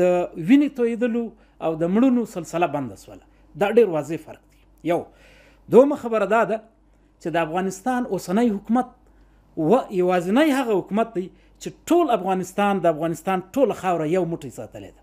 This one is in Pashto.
د وینې تویدلو او د مړونو سلسله بنده سوله دا ډیر واضح فرق دی یو دومه خبره دا ده چې د افغانستان اوسنۍ حکومت و یوازنۍ هغه حکومت دی چې ټول افغانستان د افغانستان ټول خاوره یو موټی ساتلې ده